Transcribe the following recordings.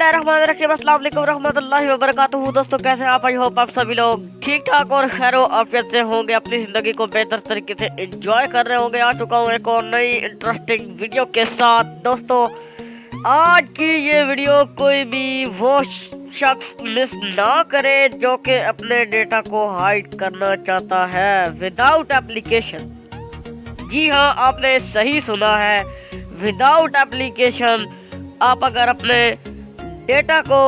बिस्मिल्लाहिर्रहमानिर्रहीम। दोस्तों, कैसे आप? आई होप आप सभी लोग ठीक ठाक और खैर आफियत से होंगे। अपनी ज़िंदगी को बेहतर तरीके से एंजॉय कर रहे होंगे। आ चुका हूँ एक और नई इंटरेस्टिंग वीडियो के साथ। दोस्तों, आज की ये वीडियो कोई भी वो शख्स मिस ना करे जो कि अपने डेटा को हाइड करना चाहता है विदाउट एप्लीकेशन जी हाँ आपने सही सुना है। विदाउट एप्लीकेशन आप अगर अपने डेटा को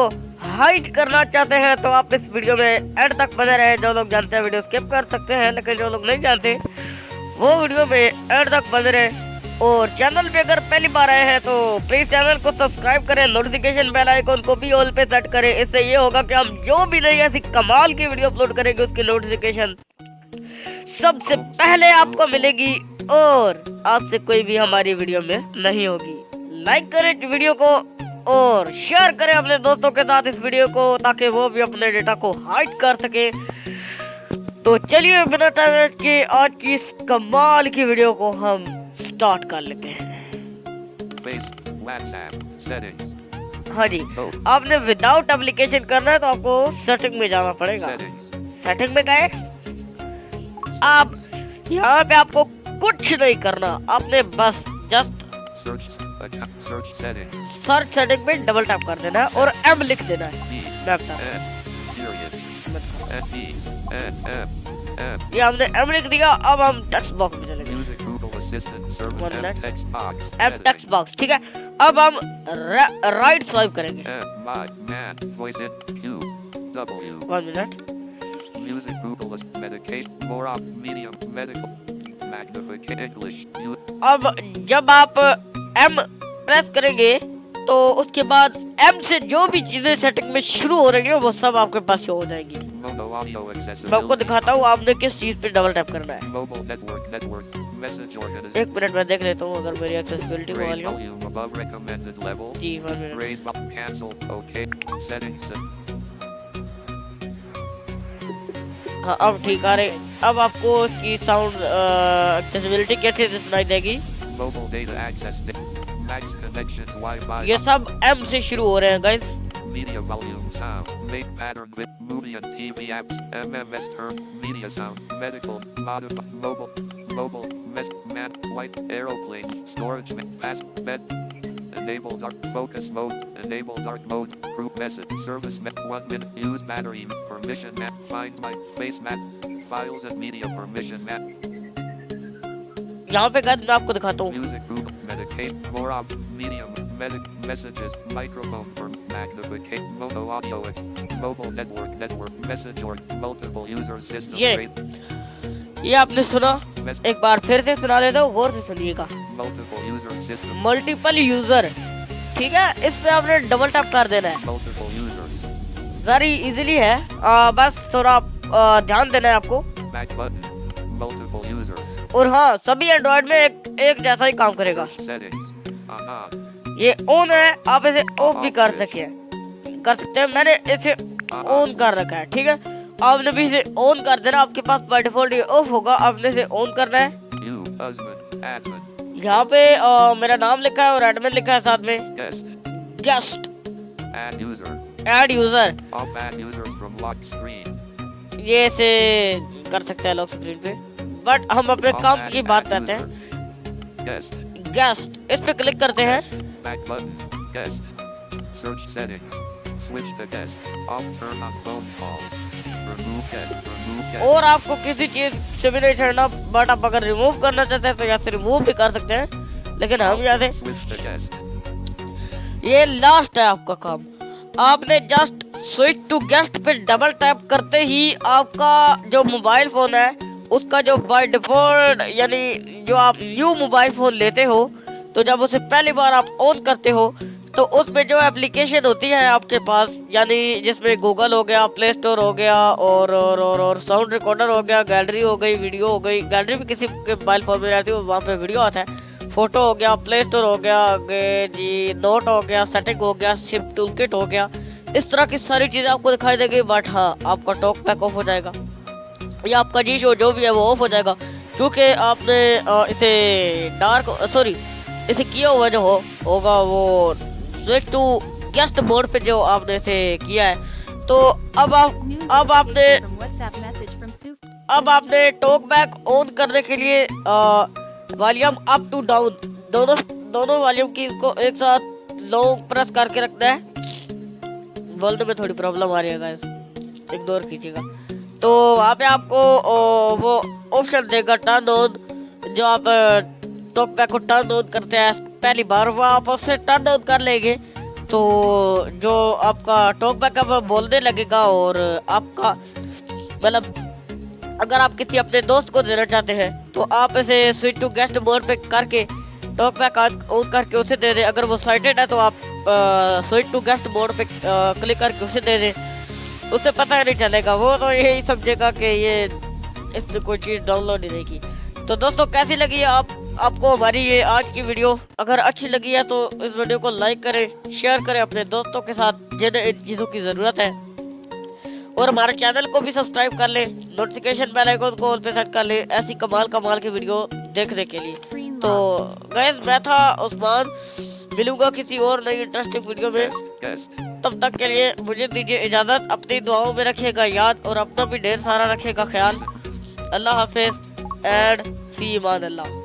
हाइड करना चाहते हैं तो आप इस वीडियो में एंड तक बने रहे। जो लोग जानते हैं, वीडियो स्किप कर सकते हैं, लेकिन जो लोग नहीं जानते, वो वीडियो में एंड तक बने रहे। और चैनल पे अगर पहली बार आए हैं तो प्लीज़ चैनल को सब्सक्राइब करें नोटिफिकेशन बेल आइकॉन को भी ऑल पे सेट करें। इससे ये होगा कि हम जो भी नई ऐसी कमाल की वीडियो अपलोड करेंगे, उसकी नोटिफिकेशन सबसे पहले आपको मिलेगी। और आपसे कोई भी हमारी वीडियो में नहीं होगी। लाइक करें वीडियो को। और शेयर करें अपने दोस्तों के साथ इस वीडियो को ताकि वो भी अपने डेटा को हाइड कर सके। तो चलिए बिना टाइम के आज की इस कमाल की वीडियो को हम स्टार्ट कर लेते हैं। हाँ जी आपने विदाउट एप्लीकेशन करना है तो आपको सेटिंग में जाना पड़ेगा। सेटिंग में गए। आप यहाँ पे आपको कुछ नहीं करना। आपने बस जस्ट सर्च सेटिंग में डबल टैप कर देना है और एम लिख देना। है ये हमने एम लिख दिया अब हम टेक्स्ट बॉक्स में चलेंगे। एम टेक्स्ट बॉक्स ठीक है? अब हम राइट स्वाइप करेंगे। One minute Music Google medication more medium medical magnification English अब जब आप एम प्रेस करेंगे तो उसके बाद एम से जो भी चीज़ें सेटिंग में शुरू हो रही है वो सब आपके पास हो जाएँगी। मैं आपको दिखाता हूँ आपने किस चीज़ पे डबल टैप करना है। एक मिनट में देख लेता हूँ अगर मेरी एक्सेसिबिलिटी को वाली जी हाँ अब ठीक आ रहे अब आपको इसकी साउंड एक्सेसिबिलिटी कैसे सुनाई देगी? ये सब एम से शुरू हो रहे हैं guys media volume sound make pattern with movie and TV apps MMS term media sound medical modify mobile mobile mes man white aeroplane storage pass bed enable dark focus mode enable dark mode group message service met one minute use battery permission map find my space map files and media permission map यहाँ पे guys मैं आपको दिखाता हूँ ये ये आपने सुना एक बार फिर से सुना देता हूँ गौर से सुनिएगा मल्टीपल यूज़र ठीक है इस पे आपने डबल टैप कर देना है वेरी इजीली है आ, बस थोड़ा ध्यान देना है आपको और हाँ सभी एंड्रॉइड में एक एक जैसा ही काम करेगा। ये ऑन है आप इसे ऑफ़ भी कर सके कर सकते हैं मैंने इसे ऑन कर रखा है ठीक है? आपने भी इसे ऑन कर देना आपके पास बाय डिफ़ॉल्ट ये ऑफ़ होगा आपने इसे ऑन करना है। यहाँ पे आ, मेरा नाम लिखा है और एडमिन लिखा है साथ में। गेस्ट एड यूज़र ये से कर सकते हैं लॉक स्क्रीन पे। बट हम अपने काम की बात करते हैं। गेस्ट इस पे क्लिक करते हैं। और आपको किसी चीज़ से भी नहीं छेड़ना बट आप अगर रिमूव करना चाहते हैं तो यहाँ से रिमूव भी कर सकते हैं। लेकिन हम यहाँ से ये लास्ट है आपका काम। आपने जस्ट स्विच टू गेस्ट पे डबल टैप करते ही आपका जो मोबाइल फ़ोन है उसका जो बाय डिफ़ॉल्ट यानी जो आप न्यू मोबाइल फ़ोन लेते हो तो जब उसे पहली बार आप ऑन करते हो तो उसमें जो एप्लीकेशन होती है आपके पास यानी जिसमें गूगल हो गया प्ले स्टोर हो गया और और और, और साउंड रिकॉर्डर हो गया गैलरी हो गई वीडियो हो गई गैलरी भी किसी के मोबाइल फ़ोन में रहती है वहाँ पे वीडियो आता है। फ़ोटो हो गया प्ले स्टोर हो गया जी नोट हो गया सेटिंग हो गया सिप टूल किट हो गया इस तरह की सारी चीज़ें आपको दिखाई देगी बट हाँ आपका टॉक पैक ऑफ़ हो जाएगा। या आपका जी शो जो भी है वो ऑफ़ हो जाएगा। क्योंकि आपने इसे डार्क सॉरी इसे किया हुआ जो हो होगा वो स्विच टू गेस्ट मोड पे जो आपने से किया है। तो अब आप अब आपने अब आपने टॉक बैक ऑन करने के लिए वॉल्यूम अप टू डाउन दोनों दोनों वॉल्यूम की को एक साथ लॉन्ग प्रेस करके रखना है। बोलने में थोड़ी प्रॉब्लम आ रही है गाइस इग्नोर कीजिएगा। तो वहाँ पे आपको ओ, वो ऑप्शन देगा टर्न ऑन जो आप टॉप बैक को टर्न ऑन करते हैं। पहली बार वो आप उससे टर्न ऑन कर लेंगे। तो जो आपका टॉक बैक अब बोलने लगेगा और आपका मतलब अगर आप किसी अपने दोस्त को देना चाहते हैं तो आप इसे स्विच टू गेस्ट मोड पे करके टॉक बैक ऑन करके उसे दे दें। अगर वो साइटेड है तो आप स्विच टू गेस्ट मोड पे क्लिक करके उसे दे दें। उसे पता नहीं चलेगा। वो तो यही समझेगा कि ये इसमें कोई चीज़ डाउनलोड नहीं की तो दोस्तों, कैसी लगी है आप, आपको हमारी ये आज की वीडियो अगर अच्छी लगी है तो इस वीडियो को लाइक करें शेयर करें अपने दोस्तों के साथ, जिन्हें इन चीज़ों की ज़रूरत है। और हमारे चैनल को भी सब्सक्राइब कर लें नोटिफिकेशन बेल आइकन को ऑल पे सेट कर लें, ऐसी कमाल कमाल की वीडियो देखने के लिए। तो गैस मैं था उस्मान, मिलूँगा किसी और नई इंटरेस्टिंग वीडियो में। तब तक के लिए मुझे दीजिए इजाज़त, अपनी दुआओं में रखिएगा याद और अपना भी ढेर सारा रखिएगा ख्याल। अल्लाह हाफिज। एंड फ़ी ईमान अल्लाह।